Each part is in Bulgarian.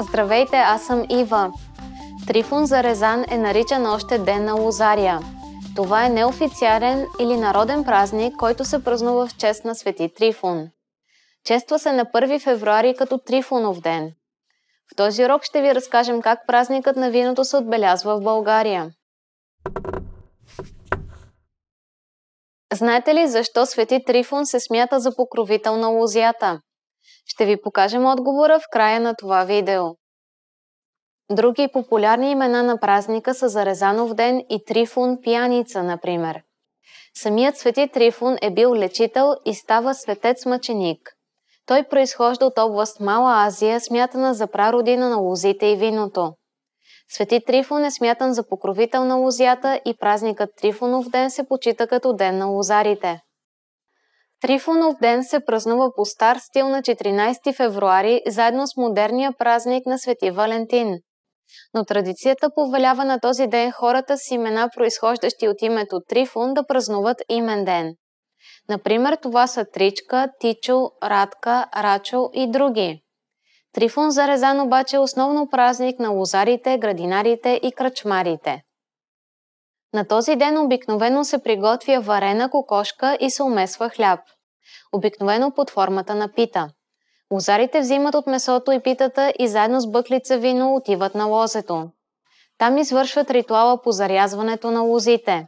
Здравейте, аз съм Ива. Трифон Зарезан е наричан още Ден на Лозария. Това е неофициален или народен празник, който се празнува в чест на Свети Трифон. Чества се на 1 февруари като Трифонов ден. В този урок ще ви разкажем как празникът на виното се отбелязва в България. Знаете ли защо Свети Трифон се смята за покровител на лозята? Ще ви покажем отговора в края на това видео. Други популярни имена на празника са Зарезанов ден и Трифон Пияница, например. Самият свети Трифон е бил лечител и става светец-мъченик. Той произхожда от област Мала Азия, смятана за прародина на лозите и виното. Свети Трифон е смятан за покровител на лозята и празникът Трифонов ден се почита като ден на лозарите. Трифонов ден се празнува по стар стил на 14 февруари, заедно с модерния празник на Свети Валентин. Но традицията повелява на този ден хората с имена, произхождащи от името Трифон, да празнуват имен ден. Например, това са Тричка, Тичо, Радка, Рачо и други. Трифон Зарезан обаче е основно празник на лозарите, градинарите и кръчмарите. На този ден обикновено се приготвя варена кокошка и се умесва хляб. Обикновено под формата на пита. Лозарите взимат от месото и питата и заедно с бъклица вино отиват на лозето. Там извършват ритуала по зарязването на лозите.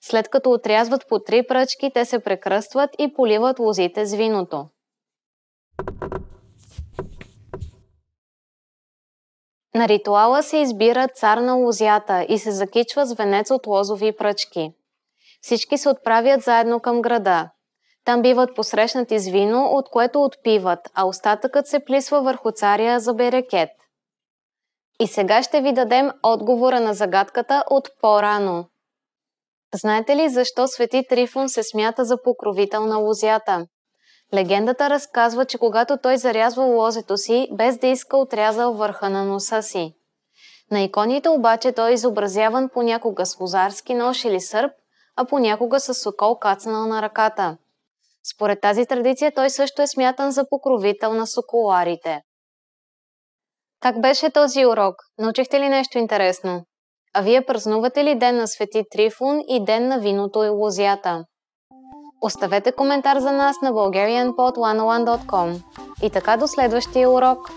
След като отрязват по три пръчки, те се прекръстват и поливат лозите с виното. На ритуала се избира цар на лозята и се закичва с венец от лозови пръчки. Всички се отправят заедно към града. Там биват посрещнати с вино, от което отпиват, а остатъкът се плисва върху царя за берекет. И сега ще ви дадем отговора на загадката от по-рано. Знаете ли защо свети Трифон се смята за покровител на лозята? Легендата разказва, че когато той зарязва лозето си, без да иска отрязал върха на носа си. На иконите обаче той е изобразяван понякога с лозарски нож или сърп, а понякога с сокол кацнал на ръката. Според тази традиция той също е смятан за покровител на соколарите. Как беше този урок? Научихте ли нещо интересно? А вие празнувате ли ден на Свети Трифун и ден на виното и лозята? Оставете коментар за нас на bulgarianpod101.com. И така до следващия урок!